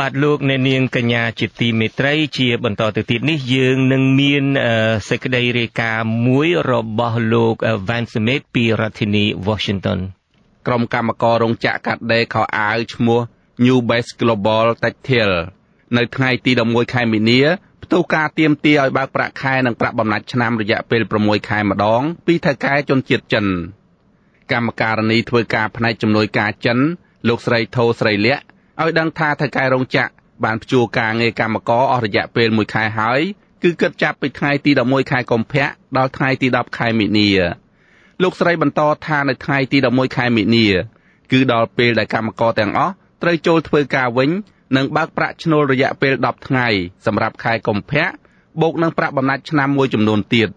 បាទលោកអ្នកនាងកញ្ញាជាទីមេត្រីជាបន្តទៅទៀតនេះយើងនឹងមានសេចក្តីរាយការណ៍មួយរបស់លោក Van Smith ពីរដ្ឋធានី Washington ក្រុមកម្មកររោងចក្រកាត់ដេរខោអាវឈ្មោះ New Base Global Textile នៅថ្ងៃទី11ខែមីនាផ្ទុះការទៀមទាឲ្យបើកប្រាក់ខែនិងប្រាក់បំណាច់ឆ្នាំរយៈពេល6ខែម្ដង ពីថៅកែជនជាតិចិនកម្មការនីធ្វើការផ្នែកជំនួយការចិនលោកស្រីថោស្រីលក្ខ ឲ្យដឹងថាថៅកែរោងចក្របានព្យួរការងារកម្មករអស់រយៈពេល1ខែហើយគឺគិតចាប់ពីថ្ងៃទី11ខែកុម្ភៈដល់ថ្ងៃទី10ខែមិនិនាលោកស្រីបន្តថានៅថ្ងៃទី11ខែមិនិនាគឺដល់ពេលដែលកម្មករទាំងអស់ត្រូវចូលធ្វើការវិញនិងបើកប្រាក់ឈ្នួលរយៈពេល10ថ្ងៃសម្រាប់ខែកុម្ភៈបូកនឹងប្រាក់បំណាច់ឆ្នាំមួយចំនួនទៀត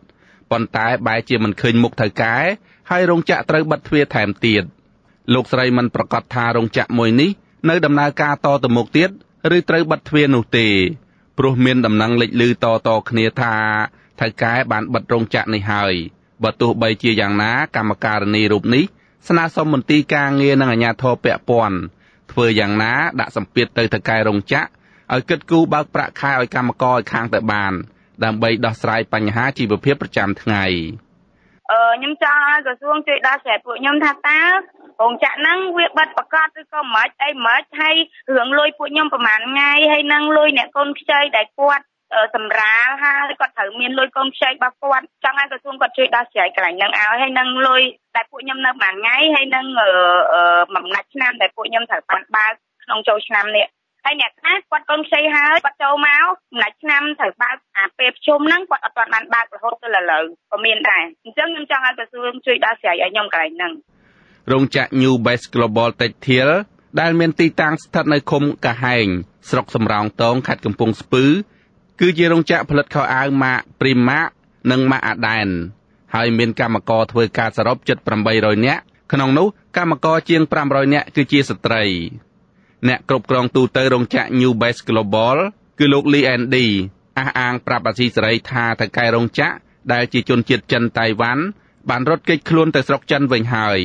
ប៉ុន្តែបែរជាមិនឃើញមុខថៅកែហើយរោងចក្រត្រូវបិទទ្វារថែមទៀតលោកស្រីមិនប្រកាសថារោងចក្រមួយនេះ នៅដំណើរការតទៅមុខទៀតឬត្រូវបិទទ្វារនោះទេព្រោះមានដំណឹងលេចឮតតគ្នាថាថៅកែបានបិទរោងចក្រនេះហើយបើទោះបីជាយ៉ាងណា កម្មការនីរូបនេះស្នើសុំមន្ទីរការងារនិងអាជ្ញាធរពាក់ព័ន្ធធ្វើយ៉ាងណាដាក់សម្ពាធទៅថៅកែរោងចក្រឲ្យគិតគូរបើកប្រាក់ខែឲ្យកម្មករឲ្យខាងទៅបាន ដើម្បីដោះស្រាយបញ្ហាជីវភាពប្រចាំថ្ងៃអឺខ្ញុំចង់ឲ្យក្រសួងជួយដោះស្រាយពួកខ្ញុំថាតើ រោងចក្រហ្នឹងវាបិទប្រកាសឬក៏មិនអីមិនហើយរឿងលុយពួកខ្ញុំប្រហែលថ្ងៃហើយនឹងលុយអ្នកកូនខ្ចីដែលគាត់សម្រាលហើយគាត់ត្រូវមានលុយកូនខ្ចីរបស់គាត់ចង់ឲ្យក្រសួងគាត់ជួយដោះស្រាយកន្លែងហ្នឹងឲ្យហើយនឹងលុយដែលពួកខ្ញុំនៅប្រហែលថ្ងៃហើយនឹងមួយណាច់ឆ្នាំដែលពួកខ្ញុំត្រូវបានបើកក្នុងចូលឆ្នាំនេះហើយអ្នកខ្លះគាត់កូនខ្ចីហើយគាត់ចូលមកមួយណាច់ឆ្នាំត្រូវបើកអាពេលប្រជុំហ្នឹងគាត់អត់ទាន់បានបើករហូតទៅឥឡូវក៏មានដែរអញ្ចឹងខ្ញុំចង់ឲ្យក្រសួងជួយដោះស្រាយឲ្យខ្ញុំកន្លែងហ្នឹង រោងចក្រ New Base Global Textile ដែលមានទីតាំងស្ថិតនៅឃុំកាហែងស្រុកសំរោងតងខេត្តកំពង់ស្ពឺ គឺជារោងចក្រផលិតខោអាវម៉ាក Primark និងម៉ាក Aden ហើយមានកម្មករធ្វើការសរុបជិត800នាក់ក្នុងនោះកម្មករជាង500នាក់គឺជាស្ត្រីអ្នកគ្រប់គ្រងទូតរោងចក្រ New Base Global គឺលោក Lee Andy អះអាងប្រាប់អាស៊ីសេរីថាតកែរោងចក្រដែលជាជនជាតិចិនតៃវ៉ាន់បានរត់គេចខ្លួនទៅស្រុកចិនវិញហើយ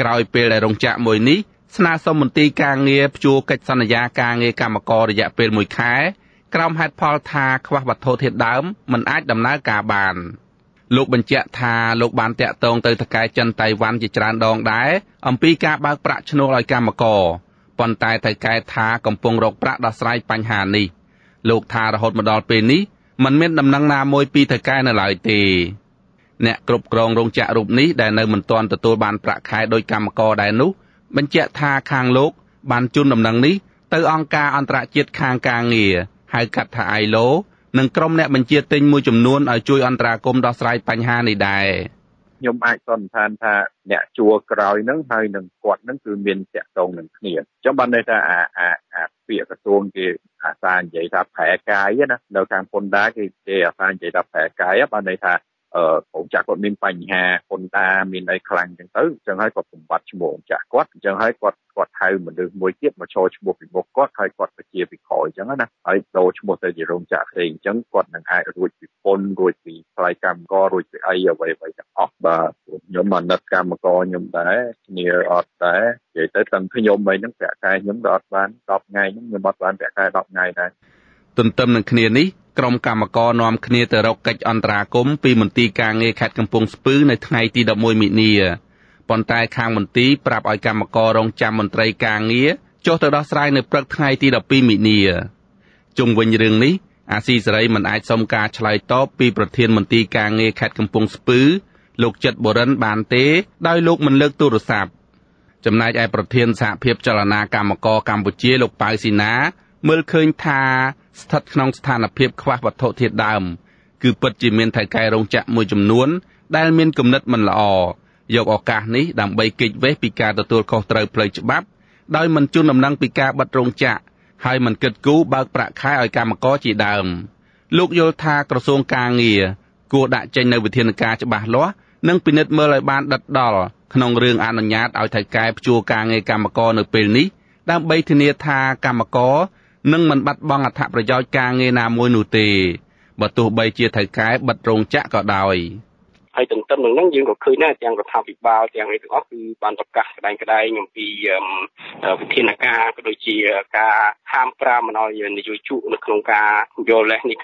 ក្រោយពេលដែលរោងចក្រមួយនេះស្នើសុំមន្ទីរការងារព្យួរកិច្ចសន្យាការងារកម្មកររយៈពេល1ខែក្រោមហេតុផលថាខ្វះវត្ថុធាតុដើមមិនអាចដំណើរការបានលោកបញ្ជាក់ថាលោកបានតាក់ទងទៅថកែចិនតៃវ៉ាន់ជាច្រើនដងដែរអំពីការបើកប្រាក់ឈ្នួលឲ្យកម្មករប៉ុន្តែថកែថាកំពុងរកប្រាក់ដោះស្រាយបញ្ហានេះលោកថារហូតមកដល់ពេលនេះมันមានដំណឹងណាមួយពីថកែនៅឡើយទេ អ្នកគ្រប់គ្រងរោងចក្ររូបនេះដែលនៅមិនទាន់ទទួលបានប្រាក់ខែដោយកម្មករដែរនោះបញ្ជាក់ថាខាងលោកបានជូនដំណឹងនេះទៅអង្គការអន្តរជាតិខាងការងារហៅកាត់ថា ILO និងក្រុមអ្នកបញ្ជាទិញមួយចំនួនឲ្យជួយអន្តរាគមន៍ដោះស្រាយបញ្ហានេះដែរខ្ញុំអាចសន្និដ្ឋានថាអ្នកជួក្រោយហ្នឹងហើយនឹងគាត់ហ្នឹងគឺមានតាក់ទងនឹងគ្នាអញ្ចឹងបានន័យថាអាអាអាពាក្យក្រសួងគេអាសានិយាយថាប្រែកាយណានៅខាងពុនដាគេគេអាសានិយាយថាប្រែកាយបានន័យថាអឺ កូនចាស់គាត់មានបញ្ហាគុណតាមានអីខ្លាំងអញ្ចឹងទៅអញ្ចឹងហើយគាត់សម្បត្តិឈ្មោះចាស់គាត់អញ្ចឹងហើយគាត់គាត់ហៅមនុស្សមួយទៀតមកឈរឈ្មោះពីមុខគាត់ហើយគាត់ទៅជាពីក្រោយអញ្ចឹងណាហើយដូរឈ្មោះទៅជារោងចក្រផ្សេងអញ្ចឹងគាត់នឹងអាចរួចពីពុនរួចពីថ្លៃកម្មកររួចពីអីអ្វីអ្វីទាំងអស់បាទខ្ញុំអាណិតកម្មករខ្ញុំដែរគ្នាអត់ដែរនិយាយទៅទាំងខ្ញុំអីហ្នឹងប្រាក់ខែខ្ញុំក៏អត់បាន10ថ្ងៃហ្នឹងខ្ញុំអត់បានប្រាក់ខែ10ថ្ងៃដែរ ទន្ទឹមនឹងគ្នានេះក្រុមកម្មករនាំគ្នាទៅរកកិច្ចអន្តរាគមន៍ពីមន្ទីរការងារខេត្តកំពង់ស្ពឺនៅថ្ងៃទី11មិនិនាប៉ុន្តែខាងមន្ទីរប្រាប់ឲ្យកម្មកររងចាំមន្ត្រីការងារចុះទៅដោះស្រាយនៅព្រឹកថ្ងៃទី12មិនិនាជុំវិញរឿងនេះអាស៊ីសេរីមិនអាចសុំការឆ្លើយតបពីប្រធានមន្ទីរការងារខេត្តកំពង់ស្ពឺលោកចិត្តបរិនបានទេ ដោយលោកមិនលើកទូរស័ព្ទចំណែកឯប្រធានសហភាពចលនាកម្មករកម្ពុជាលោកប៉ៅស៊ីណា មើលឃើញថាស្ថិតក្នុងស្ថានភាពខ្វះវត្ថុធាតុដើម គឺពិតជាមានថៅកែរោងចក្រមួយចំនួន ដែលមានគំនិតមិនល្អយកឱកាសនេះដើម្បីគេចវេះពីការទទួលខុសត្រូវផ្លូវច្បាប់ដោយមិនជូនដំណឹងពីការបិទរោងចក្រហើយមិនគិតគូរបើកប្រាក់ខែឲ្យកម្មករជាដើមលោកយល់ថាក្រសួងការងារគួរដាក់ចេញនូវវិធានការច្បាស់លាស់និងពិនិត្យមើលឲ្យបានដិតដល់ក្នុងរឿងអនុញ្ញាតឲ្យថៅកែព្យួរការងារកម្មករនៅពេលនេះដើម្បីធានាថាកម្មករ និងមិនបាត់បង់អត្ថប្រយោជន៍ការងារណាមួយនោះទេបើទោះបីជាថៅកែបិទរោងចក្រក៏ដោយហើយទន្ទឹមនឹងហ្នឹងយើងក៏ឃើញដែរទាំងរដ្ឋាភិបាលទាំងអីទាំងអស់គឺបានប្រកាសក្តែងក្តែងអំពីវិធានការក៏ដូចជាការហាមប្រាមមិនឲ្យនយោជកនៅក្នុងការយកលេសនេះ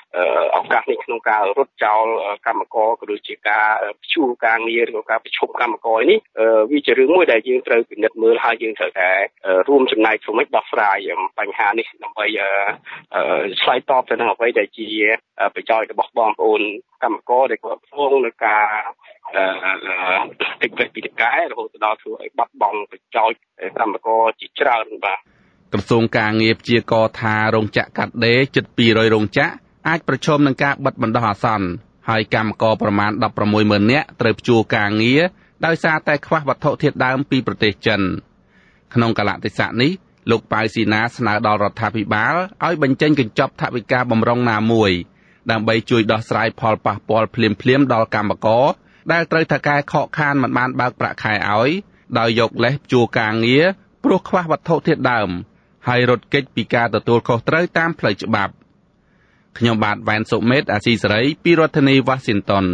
ឱកាសនេះក្នុងការរត់ចោលកម្មករក៏ដូចជាការព្យួរការងារឬក៏ការប្រជុំកម្មករនេះវាជារឿងមួយដែលយើងត្រូវពិនិត្យមើលហើយយើងត្រូវតែរួមចំណែកធ្វើម៉េចដោះស្រាយបញ្ហានេះដើម្បីឆ្លើយតបទៅនឹងអ្វីដែលជាប្រយោជន៍របស់បងប្អូនកម្មករដែលគាត់ធ្វើនៅការតិចវិពីកែរហូតដល់ធ្វើឲ្យបាត់បង់ប្រយោជន៍កម្មករជាច្រើនបាទ ក្រសួងការងារព្យាករថារោងចក្រកាត់ដេរជិត200រោងចក្រអាចប្រឈមនឹងការបិទបណ្ដោះអាសន្នហើយកម្មករប្រមាណ160,000នាក់ត្រូវព្យួរការងារដោយសារតែខ្វះវត្ថុធាតុដើមពីប្រទេសចិនក្នុងកលៈទេសៈនេះលោកប៉ៅស៊ីណាស្នើដល់រដ្ឋាភិបាលឲ្យបញ្ចេញកញ្ចប់ថវិកាបំរុងណាមួយ ដើម្បីជួយដោះស្រាយផលប៉ះពាល់ភ្លាមៗដល់កម្មករដែលត្រូវថកែខកខានមិនបានបើកប្រាក់ខែឲ្យដោយយកលេសជួការងារព្រោះខ្វះវត្ថុធាតុដើម ហើយរត់គេចពីការទទួលខុសត្រូវតាមផ្លូវច្បាប់ខ្ញុំបាទវ៉ែនសុមេតអាស៊ីសេរីពីរដ្ឋធានី Washington